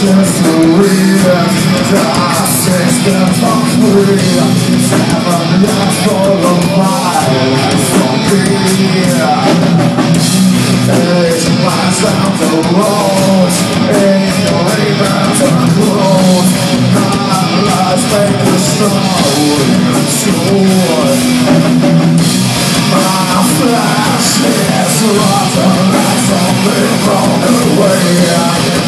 just to read Just six steps free Seven years for the life for me Age miles down the road Ain't no even to close My life make a strong sword My flesh is rotten Life from me broken away